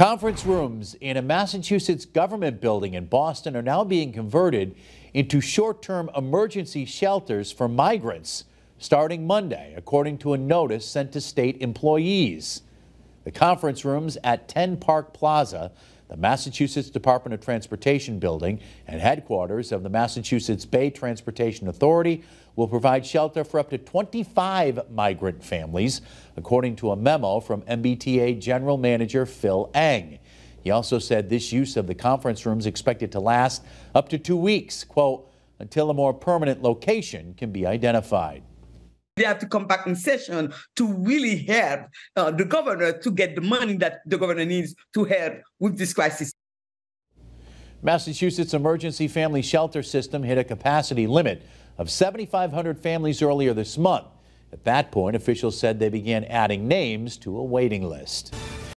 Conference rooms in a Massachusetts government building in Boston are now being converted into short-term emergency shelters for migrants starting Monday, according to a notice sent to state employees. The conference rooms at 10 Park Plaza, the Massachusetts Department of Transportation building and headquarters of the Massachusetts Bay Transportation Authority will provide shelter for up to 25 migrant families, according to a memo from MBTA General Manager Phil Eng. He also said this use of the conference rooms expected to last up to two weeks, quote, until a more permanent location can be identified they have to come back in session to really help uh, the governor to get the money that the governor needs to help with this crisis. Massachusetts Emergency Family Shelter System hit a capacity limit of 7,500 families earlier this month. At that point, officials said they began adding names to a waiting list.